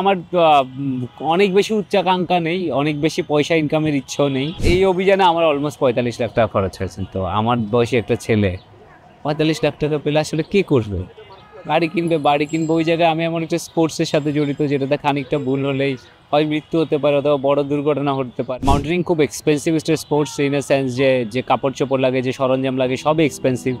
আমার অনেক বেশি উচ্চাকাঙ্ক্ষা নেই, অনেক বেশি পয়সা ইনকামের ইচ্ছেও নেই। এই অভিযানে আমার অলমোস্ট পঁয়তাল্লিশ লাখ টাকা খরচ হয়েছে। তো আমার বয়সে একটা ছেলে, পঁয়তাল্লিশ লাখ টাকা পেলে আসলে কে করবে? গাড়ি কিনবে, বাড়ি কিনবে, ওই জায়গায় আমি এমন একটা স্পোর্টসের সাথে জড়িত যেটাতে খানিকটা ভুল হলেই হয়, মৃত্যু হতে পারে অথবা বড় দুর্ঘটনা হতে পারে। মাউন্টেনিং খুব expensive sports in a sense যে যে কাপড় চোপড় লাগে, যে সরঞ্জাম লাগে, সবই এক্সপেন্সিভ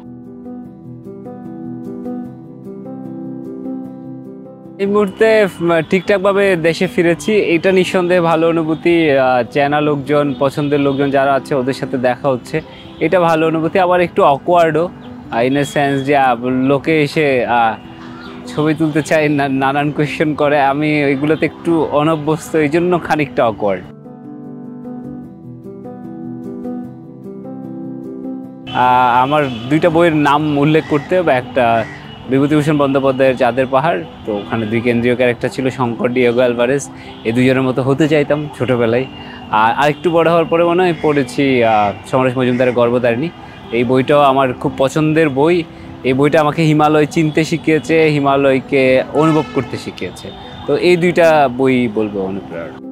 এই মুহূর্তে ঠিকঠাকভাবে দেশে ফিরেছি। এটা নিঃসন্দেহে ভালো অনুভূতি চেনা লোকজন, পছন্দের লোকজন যারা আছে, ওদের সাথে দেখা হচ্ছে। এটা ভালো অনুভূতি, আবার একটু অকওয়ার্ডও ইন এ সেন্স যে লোকে এসে ছবি তুলতে না- নানান কোয়েশ্চেন করে। আমি ওইগুলোতে একটু অনভ্যস্ত, এই জন্য খানিকটা অকওয়ার্ড আমার দুইটা বইয়ের নাম উল্লেখ করতে হবে, একটা বিভূতিভূষণ বন্দ্যোপাধ্যায়ের চাঁদের পাহাড়, তো ওখানে দুই কেন্দ্রীয় ক্যারেক্টার ছিল শঙ্কর, ডিয়েগো অ্যালভারেজ এই দুজনের মতো হতে চাইতাম ছোটোবেলায়। আর আরেকটু বড় হওয়ার পরে মনে হয় পড়েছি সমরেশ মজুমদারের গর্ভধারিণী। এই বইটাও আমার খুব পছন্দের বই। এই বইটা আমাকে হিমালয় চিনতে শিখিয়েছে, হিমালয়কে অনুভব করতে শিখিয়েছে। তো এই দুইটা বই বলব অনুপ্রেরণা।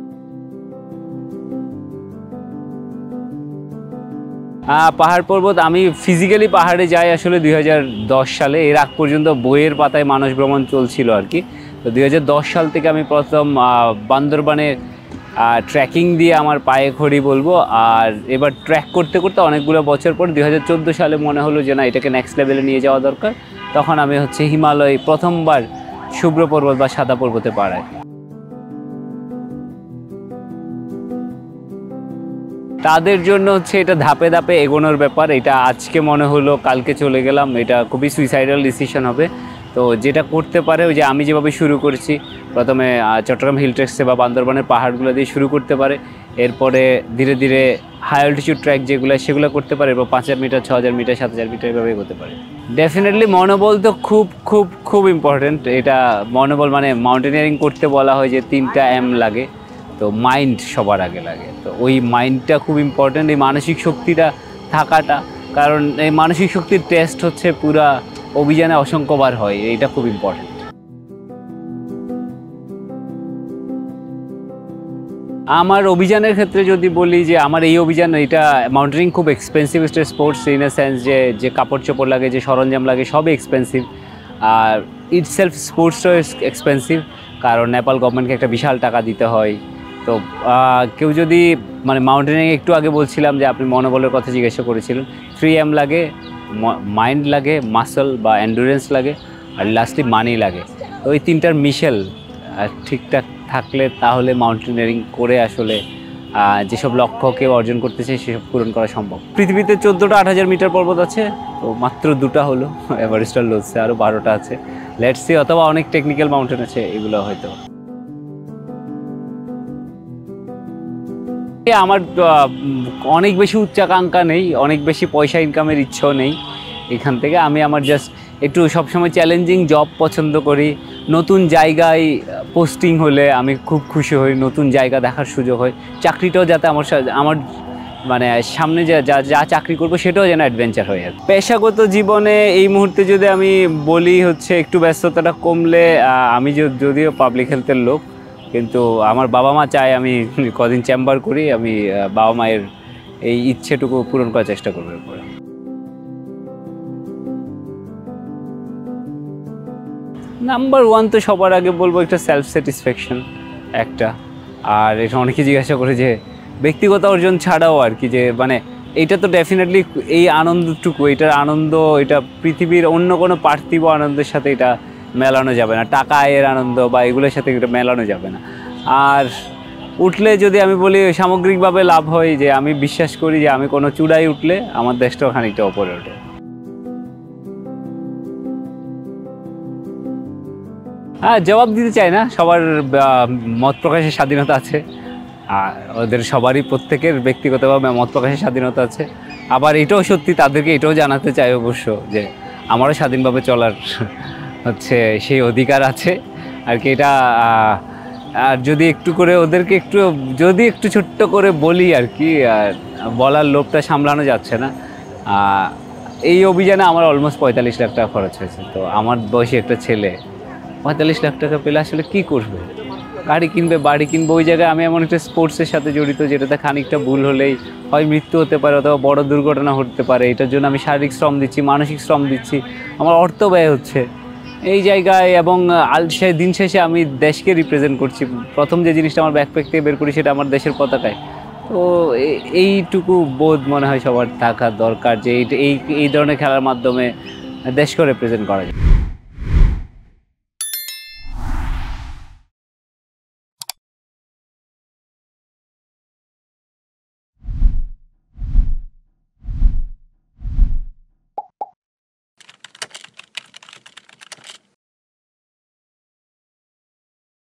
পাহাড় পর্বত, আমি ফিজিক্যালি পাহাড়ে যাই আসলে দুই হাজার দশ সালে। এর আগ পর্যন্ত বইয়ের পাতায় মানস ভ্রমণ চলছিল আর কি। তো দুই হাজার দশ সাল থেকে আমি প্রথম বান্দরবানে ট্র্যাকিং দিয়ে আমার পায়ে খড়ি বলব। আর এবার ট্র্যাক করতে করতে অনেকগুলো বছর পর দুই হাজার চোদ্দ সালে মনে হলো যে না, এটাকে নেক্সট লেভেলে নিয়ে যাওয়া দরকার। তখন আমি হচ্ছে হিমালয় প্রথমবার শুভ্র পর্বত বা সাদা পর্বতে পাড়াই তাদের জন্য হচ্ছে এটা ধাপে ধাপে এগোনোর ব্যাপার। এটা আজকে মনে হলো, কালকে চলে গেলাম। এটা খুবই সুইসাইডাল ডিসিশন হবে। তো যেটা করতে পারে, ওই যে আমি যেভাবে শুরু করেছি, প্রথমে চট্টগ্রাম হিল ট্রেক্সে বা বান্দরবানের পাহাড়গুলো দিয়ে শুরু করতে পারে। এরপরে ধীরে ধীরে হাই অল্টিটিউড ট্র্যাক যেগুলো, সেগুলো করতে পারে এরপর পাঁচ হাজার মিটার ছ হাজার মিটার সাত হাজার মিটার এভাবে করতে পারে। ডেফিনেটলি মনোবল তো খুব খুব খুব ইম্পর্টেন্ট এটা মনোবল মানে মাউন্টেনিয়ারিং করতে বলা হয় যে তিনটা এম লাগে। তো মাইন্ড সবার আগে লাগে। তো ওই মাইন্ডটা খুব ইম্পর্ট্যান্ট এই মানসিক শক্তিটা থাকাটা। কারণ এই মানসিক শক্তির টেস্ট হচ্ছে পুরা অভিযানে অসংখ্যবার হয় এটা খুব ইম্পর্ট্যান্ট আমার অভিযানের ক্ষেত্রে যদি বলি যে আমার এই অভিযান, এটা মাউন্টেনিং খুব এক্সপেন্সিভ একটা স্পোর্টস ইন এ সেন্স যে যে কাপড় চোপড় লাগে, যে সরঞ্জাম লাগে, সবই এক্সপেন্সিভ আর ইটসেলফ স্পোর্টসও এক্সপেন্সিভ কারণ নেপাল গভর্নমেন্টকে একটা বিশাল টাকা দিতে হয়। তো কেউ যদি মানে মাউন্টেনিং একটু আগে বলছিলাম যে আপনি মনোবলের কথা জিজ্ঞাসা করেছিলেন থ্রি এম লাগে মাইন্ড লাগে মাসল বা অ্যান্ডুরেন্স লাগে, আর লাস্টলি মানি লাগে। তো ওই তিনটার মিশেল ঠিকঠাক থাকলে তাহলে মাউন্টেনিয়ারিং করে আসলে যেসব লক্ষ্য কেউ অর্জন করতে চায় সেসব পূরণ করা সম্ভব। পৃথিবীতে চোদ্দোটা আট হাজার মিটার পর্বত আছে, তো মাত্র দুটা হলো এভারেস্টার লোসে আরও বারোটা আছে। লেটসি অথবা অনেক টেকনিক্যাল মাউন্টেন আছে, এগুলো হয়তো। আমার অনেক বেশি উচ্চাকাঙ্ক্ষা নেই, অনেক বেশি পয়সা ইনকামের ইচ্ছেও নেই এখান থেকে। আমি আমার জাস্ট একটু সবসময় চ্যালেঞ্জিং জব পছন্দ করি। নতুন জায়গায় পোস্টিং হলে আমি খুব খুশি হই, নতুন জায়গা দেখার সুযোগ হয় চাকরিটাও যাতে আমার আমার মানে সামনে যা যা যা চাকরি করব সেটাও যেন অ্যাডভেঞ্চার হয়ে যায় পেশাগত জীবনে এই মুহূর্তে যদি আমি বলি হচ্ছে একটু ব্যস্ততাটা কমলে আমি যদিও পাবলিক হেলথের লোক কিন্তু আমার বাবা মা চায় আমি কদিন চেম্বার করি, আমি বাবা মায়ের এই ইচ্ছেটুকু পূরণ করার চেষ্টা করব এরপরে। নাম্বার ওয়ান তো সবার আগে বলব একটা সেলফ স্যাটিসফ্যাকশন একটা। আর এটা অনেকে জিজ্ঞাসা করে যে ব্যক্তিগত অর্জন ছাড়াও আর কি, যে মানে এটা তো ডেফিনেটলি এই আনন্দটুকু, এটার আনন্দ, এটা পৃথিবীর অন্য কোনো পার্থিব আনন্দের সাথে এটা মেলানো যাবে না, টাকা এর আনন্দ বা এগুলোর সাথে মেলানো যাবে না। আর উঠলে যদি আমি বলি সামগ্রিকভাবে লাভ হয় যে আমি বিশ্বাস করি যে আমি কোনো চূড়ায় উঠলে আমার দেশটাও খানিকটা ওপরে ওঠে। হ্যাঁ জবাব দিতে চাই না, সবার মত প্রকাশের স্বাধীনতা আছে। আর ওদের সবারই প্রত্যেকের ব্যক্তিগতভাবে মত প্রকাশের স্বাধীনতা আছে। আবার এটাও সত্যি, তাদেরকে এটাও জানাতে চাই অবশ্য যে আমারও স্বাধীনভাবে চলার হচ্ছে সেই অধিকার আছে। আর কি এটা আর যদি একটু করে ওদেরকে একটু, যদি একটু ছোট্ট করে বলি আর কি বলার লোভটা সামলানো যাচ্ছে না। এই অভিযানে আমার অলমোস্ট পঁয়তাল্লিশ লাখ টাকা খরচ হয়েছে। তো আমার বয়সী একটা ছেলে, পঁয়তাল্লিশ লাখ টাকা পেলে আসলে কি করবে? গাড়ি কিনবে, বাড়ি কিনবে, ওই জায়গায় আমি এমন একটা স্পোর্টসের সাথে জড়িত যেটাতে খানিকটা ভুল হলেই হয় মৃত্যু হতে পারে অথবা বড় দুর্ঘটনা হতে পারে। এটার জন্য আমি শারীরিক শ্রম দিচ্ছি, মানসিক শ্রম দিচ্ছি। আমার অর্থ ব্যয় হচ্ছে। এই জায়গায় এবং আল সে দিন শেষে আমি দেশকে রিপ্রেজেন্ট করছি। প্রথম যে জিনিসটা আমার ব্যাকপ্যাক থেকে বের করি সেটা আমার দেশের পতাকায়। তো এইটুকু বোধ মনে হয় সবার থাকা দরকার যে এই এই ধরনের খেলার মাধ্যমে দেশকে রিপ্রেজেন্ট করা যায়।